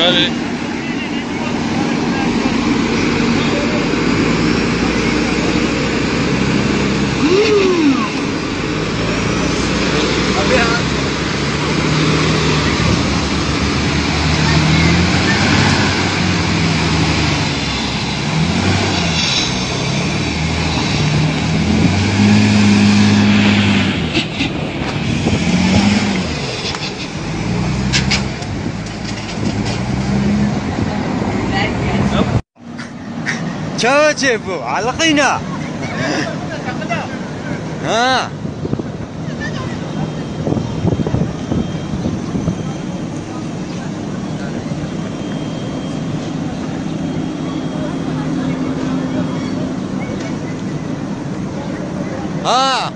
Ready? جوجب علقينا ها. ها.